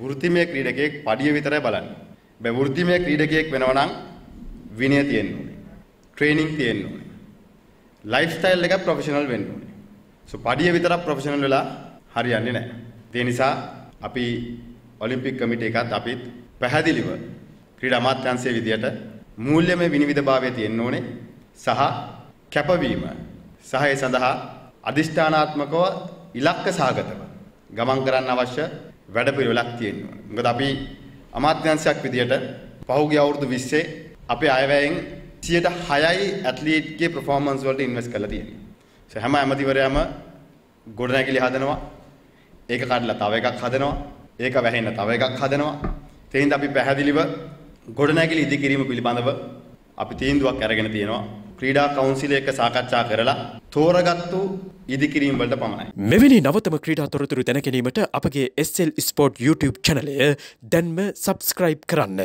වෘත්තිමය ක්‍රීඩකයෙක් පඩිය විතරයි බලන්නේ. බෑ වෘත්තිමය ක්‍රීඩකයෙක් වෙනවා නම් විනය තියෙන්න ඕනේ. ට්‍රේනින් තියෙන්න ඕනේ. ලයිෆ් ස්ටයිල් එක ප්‍රොෆෙෂනල් වෙන්න ඕනේ. සෝ පඩිය විතරක් ප්‍රොෆෙෂනල් වෙලා හරියන්නේ නැහැ. ඒ නිසා අපි ඔලිම්පික් කමිටු එකත් අපිත් පැහැදිලිව ක්‍රීඩා අමාත්‍යාංශයේ විදියට මූල්‍යමය විනිවිදභාවය තියෙන්න ඕනේ සහ කැපවීම සහ ඒ සඳහා අදිෂ්ඨානාත්මකව ඉලක්ක සාගතව ගමන් කරන්න අවශ්‍ය වැඩපිළිවෙලක් තියෙන්න ඕනේ. මොකද අපි අමාත්‍යාංශයක් විදියට පහුගිය අවුරුදු 20 අපේ අයවැයෙන් 106යි ඇත්ලීට්ගේ පර්ෆෝමන්ස් වලට ඉන්වෙස්ට් කරලා තියෙනවා. ඒ හැම ඇමතිවරයාම ගොඩනැගිලි හදනවා. ඒක කඩලා තව එකක් හදනවා. ඒක වැහෙන්න තව එකක් හදනවා. ඒ හින්දා අපි පැහැදිලිව ගොඩනැගිලි ඉදිකිරීම පිළිබඳව අපි තීන්දුවක් අරගෙන තියෙනවා. ක්‍රීඩා කවුන්සිල එක්ක සාකච්ඡා කරලා තෝරගත්තු ඉදිකිරීම් වලට පමණයි. මෙවැනි නවතම ක්‍රීඩා තොරතුරු දැනගැනීමට අපගේ SL ස්පෝට් YouTube චනලය දැන්ම සබස්ක්‍රයිබ් කරන්න.